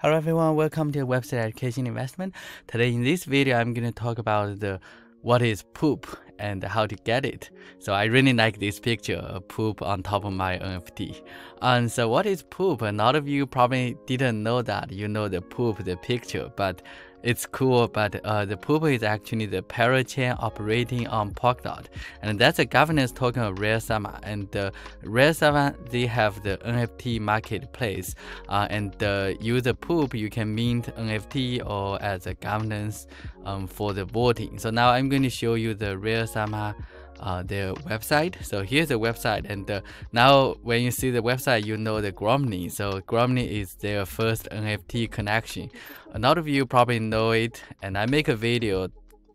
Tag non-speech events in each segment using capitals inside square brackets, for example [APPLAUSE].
Hello everyone, welcome to the Web 3 Education Investment. Today in this video, I'm going to talk about the what is poop and how to get it. So I really like this picture of poop on top of my NFT. And so what is poop? A lot of you probably didn't know that. You know the poop, the picture, but it's cool, but uh, the poop is actually the parachain operating on Polkadot, and that's a governance token of Raresama. And uh, Raresama they have the NFT marketplace, uh, and uh, use the poop you can mint NFT or as a governance um, for the voting. So now I'm going to show you the Raresama uh, their website. So here's the website, and uh, now when you see the website, you know the Gromny. So Gromny is their first NFT connection. A lot of you probably know it, and I make a video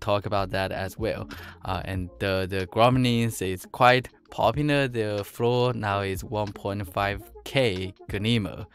talk about that as well. Uh, and the the is quite popular. The floor now is 1.5k GLMR.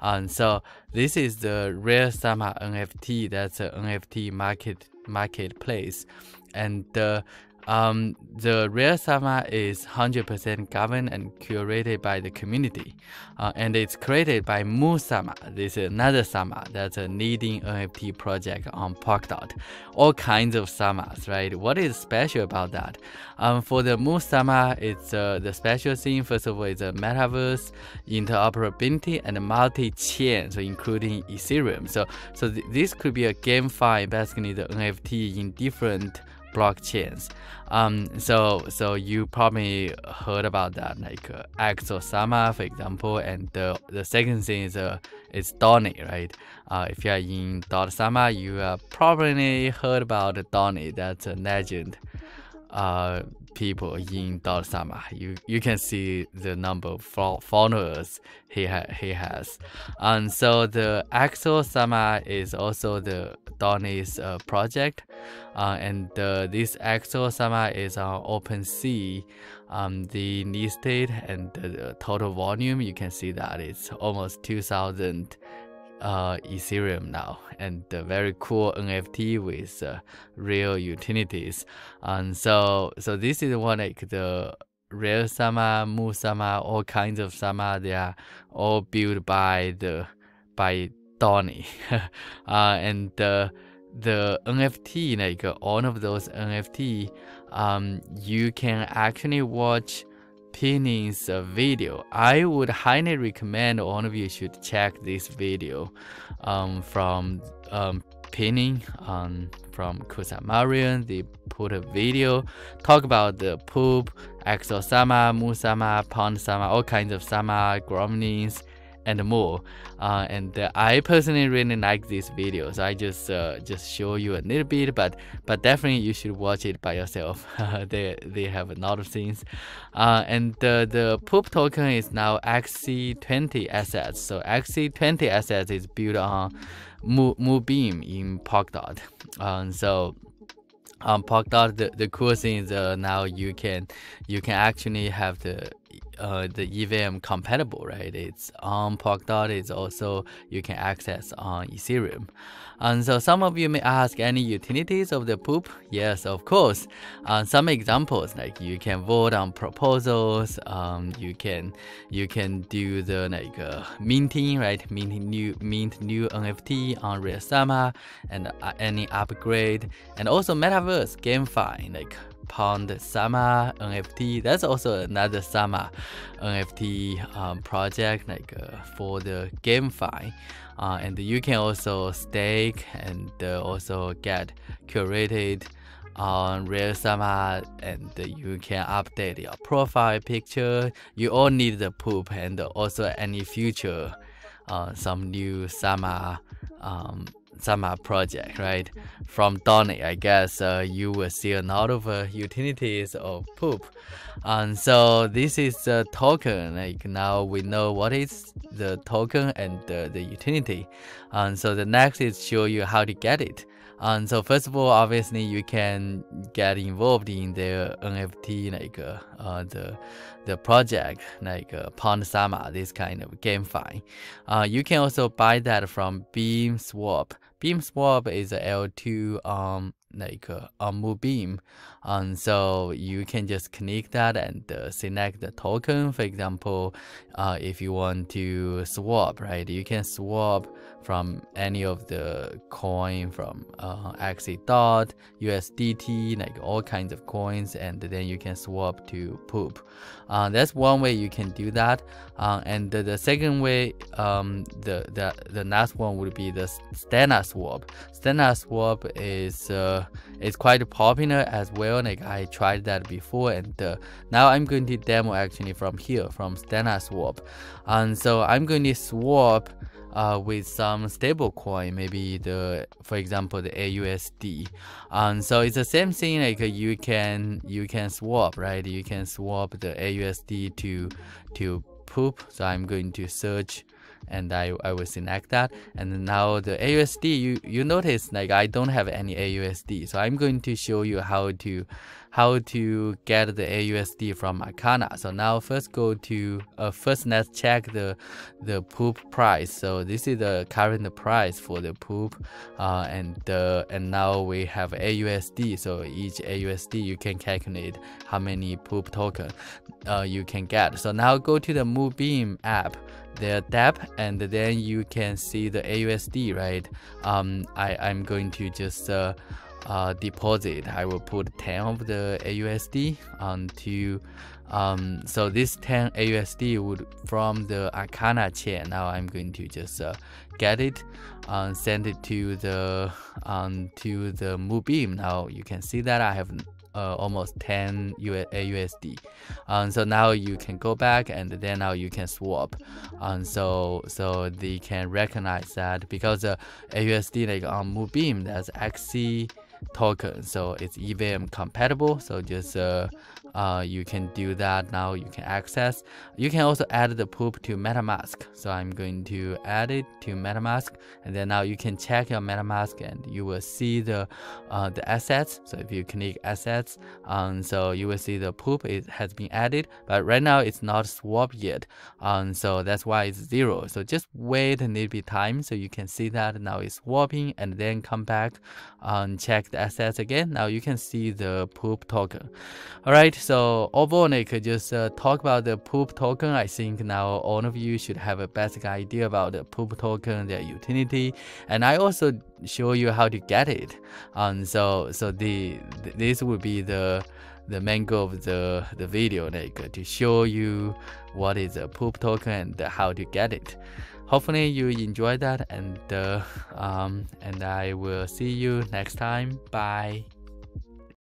And so this is the Raresama NFT. That's an NFT market marketplace, and uh, um, the Raresama is 100% governed and curated by the community, uh, and it's created by Moonsama. This is another Sama that's a leading NFT project on Polkadot. All kinds of Samas, right? What is special about that? Um, for the Moonsama, it's uh, the special thing. First of all, it's a metaverse, interoperability, and multi-chain, so including Ethereum. So, so th this could be a game GameFi, basically the NFT in different blockchains. Um, so so you probably heard about that, like uh, Exosama, for example, and the the second thing is uh, is Donny, right? Uh, if you are in Dot Sama, you uh, probably heard about Donny. That's a legend. Uh, people in Dot Sama. You you can see the number of followers he ha he has, and so the Exosama is also the Donny's uh, project, uh, and uh, this Exosama is on OpenSea. Um, the listed and the total volume you can see that it's almost 2,000 uh, Ethereum now, and a very cool NFT with uh, real utilities. And so, so this is one like the Raresama, Mu Sama, all kinds of Sama. They are all built by the by Donny, [LAUGHS] uh, and the the NFT like all of those NFT, um, you can actually watch Pnin's uh, video. I would highly recommend all of you should check this video um, from um, Pinning um, from Kusamarian. They put a video talk about the poop, Exosama, Moonsama, Pond Sama, all kinds of Sama, Gromlins, and more. Uh, and uh, I personally really like this video, so I just uh, just show you a little bit, but but definitely you should watch it by yourself. [LAUGHS] they they have a lot of things, uh, and the the poop token is now XC20 assets. So XC20 assets is built on Moonbeam in Polkadot. Um, so um, Polkadot, the, the cool thing is uh, now you can you can actually have the uh, the EVM compatible, right? It's on Polkadot. It's also you can access on Ethereum. And so some of you may ask any utilities of the poop? Yes, of course. Uh, some examples like you can vote on proposals. Um, you can you can do the like uh, minting, right? Minting new mint new NFT on Raresama and uh, any upgrade, and also metaverse GameFi like Pondsama NFT. That's also another Sama NFT um, project like uh, for the GameFi. Uh, and you can also stake and uh, also get curated on Raresama and you can update your profile picture. You all need the poop and also any future uh, some new Sama um, Sama project, right? From Donny, I guess uh, you will see a lot of uh, utilities of poop. And so this is the token. Like now we know what is the token and the utility. And so the next is show you how to get it. And so first of all, obviously you can get involved in the NFT, like uh, uh, the the project, like uh, Pondsama, this kind of GameFi. Uh, you can also buy that from Beam Swap. Beam Swap is a L2 um like uh, on Moonbeam, and so you can just connect that and uh, select the token. For example, uh, if you want to swap, right, you can swap from any of the coin from uh, xcDOT, USDT, like all kinds of coins, and then you can swap to Poop. Uh, that's one way you can do that. Uh, and the, the, second way, um, the, the the last one would be the StellaSwap. Stena swap is uh, is quite popular as well. Like I tried that before, and uh, now I'm going to demo actually from here from StellaSwap. And so I'm going to swap uh, with some stable coin, maybe the, for example, the AUSD. Um, so it's the same thing. Like you can you can swap, right? You can swap the AUSD to to poop. So I'm going to search and I, I will select that. And now the AUSD you you notice like I don't have any AUSD so I'm going to show you how to how to get the AUSD from Acala. So now first go to uh, first let's check the the poop price. So this is the current price for the poop, uh, and uh, and now we have AUSD. So each AUSD you can calculate how many poop token uh, you can get. So now go to the Moonbeam app the depth and then you can see the AUSD right um I I'm going to just uh, uh, deposit, I will put 10 of the AUSD onto um, so this 10 AUSD would from the Acala chain. Now I'm going to just uh, get it, uh, send it to the um, to the Moonbeam. Now you can see that I have uh, almost 10 AUSD. Um, so now you can go back and then now you can swap. Um, so so they can recognize that because uh, AUSD like on Moonbeam that's Axie token so it's EVM compatible so just uh, uh, you can do that now you can access. You can also add the poop to metamask so i'm going to add it to metamask and then now you can check your metamask and you will see the uh, the assets. So if you click assets um, so you will see the poop it has been added but right now it's not swapped yet um, so that's why it's zero. So just wait a little bit time so you can see that now it's swapping and then come back and check the assets again now you can see the poop token all right so overall, I could just uh, talk about the poop token. I think now all of you should have a basic idea about the poop token, their utility, and I also show you how to get it. Um, so so the this would be the the main goal of the the video, like to show you what is a poop token and how to get it. Hopefully you enjoy that, and uh, [LAUGHS] um, and I will see you next time. Bye.